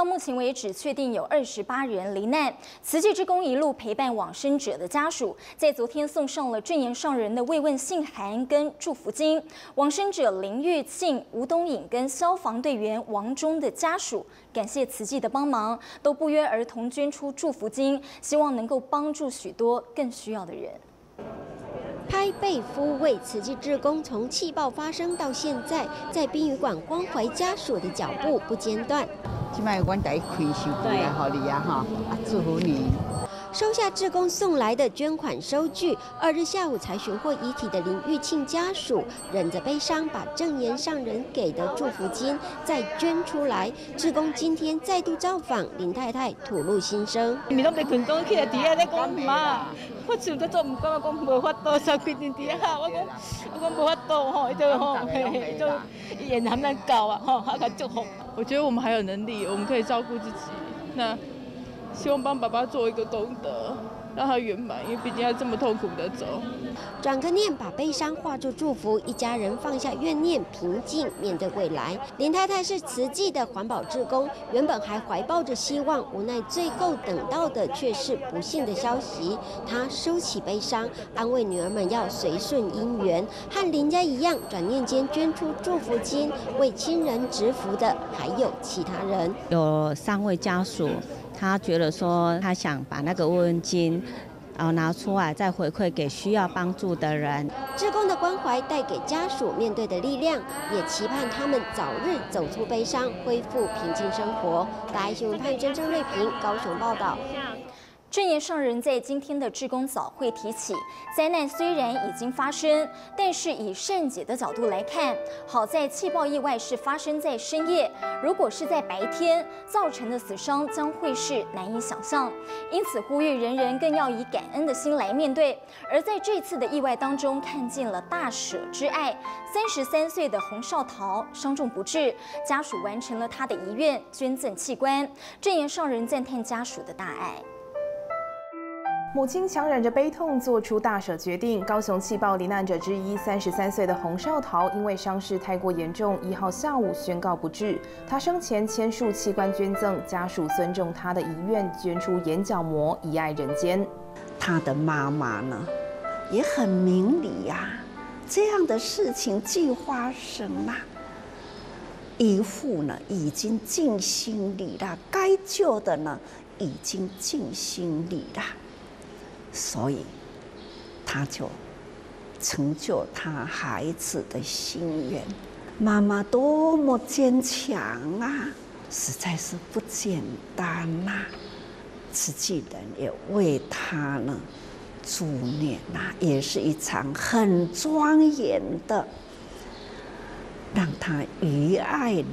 到目前为止，确定有二十八人罹难。慈济之工一路陪伴往生者的家属，在昨天送上了正言上人的慰问信函跟祝福金。往生者林玉庆、吴东颖跟消防队员王忠的家属，感谢慈济的帮忙，都不约而同捐出祝福金，希望能够帮助许多更需要的人。拍背夫为慈济志工，从气爆发生到现在，在殡仪馆关怀家属的脚步不间断。今摆我第一开收来好你啊哈，祝福你。收下志工送来的捐款收据，二日下午才寻获遗体的林玉庆家属，忍着悲伤，把正言上人给的祝福金再捐出来。志工今天再度造访林太太，吐露心声。群众起来底下在讲妈，我想都做唔到，我讲无法度，所以定底下，我讲我讲无法度吼，就吼，就也难难搞啊吼，还个祝福。我觉得我们还有能力，我们可以照顾自己。那。希望帮爸爸做一个功德，让他圆满，因为毕竟他这么痛苦的走。转个念，把悲伤化作祝福，一家人放下怨念，平静面对未来。林太太是慈济的环保志工，原本还怀抱着希望，无奈最后等到的却是不幸的消息。她收起悲伤，安慰女儿们要随顺姻缘，和林家一样，转念间捐出祝福金，为亲人植福的还有其他人。有三位家属。他觉得说，他想把那个慰问金，然后拿出来再回馈给需要帮助的人。志工的关怀带给家属面对的力量，也期盼他们早日走出悲伤，恢复平静生活。大爱新闻潘真、郑瑞平高雄报道。正言上人在今天的志工早会提起，灾难虽然已经发生，但是以善解的角度来看，好在气爆意外是发生在深夜，如果是在白天，造成的死伤将会是难以想象。因此呼吁人人更要以感恩的心来面对。而在这次的意外当中，看见了大舍之爱。三十三岁的洪少桃伤重不治，家属完成了他的遗愿，捐赠器官。正言上人赞叹家属的大爱。母亲强忍着悲痛做出大舍决定。高雄气爆罹难者之一，三十三岁的洪少桃，因为伤势太过严重，一号下午宣告不治。他生前签署器官捐赠，家属尊重他的遗愿，捐出眼角膜，以爱人间。他的妈妈呢，也很明理呀，这样的事情既发生了，医护呢已经尽心力了，该救的呢已经尽心力了。所以，他就成就他孩子的心愿。妈妈多么坚强啊，实在是不简单呐！慈济人也为他呢祝念呐，也是一场很庄严的，让他余爱人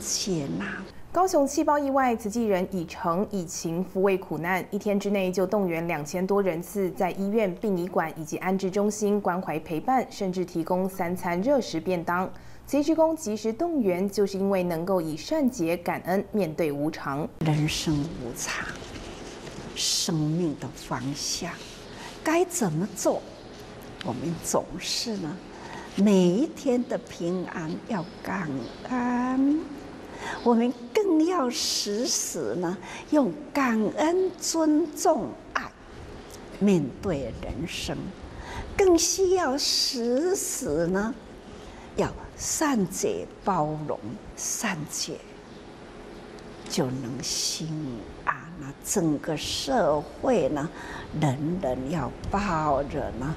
间呐。高雄气爆意外，慈济人以诚以情抚慰苦难，一天之内就动员两千多人次，在医院、殡仪馆以及安置中心关怀陪伴，甚至提供三餐热食便当。慈济工及时动员，就是因为能够以善解感恩面对无常。人生无常，生命的方向该怎么做？我们总是呢，每一天的平安要感恩。我们更要时时呢，用感恩、尊重、爱面对人生；更需要时时呢，要善解包容，善解就能心安了。整个社会呢，人人要抱着呢，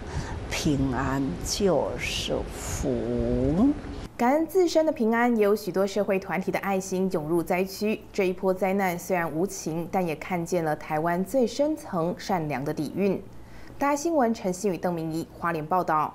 平安就是福。感恩自身的平安，也有许多社会团体的爱心涌入灾区。这一波灾难虽然无情，但也看见了台湾最深层善良的底蕴。大新闻陈信宇、邓明仪花莲报道。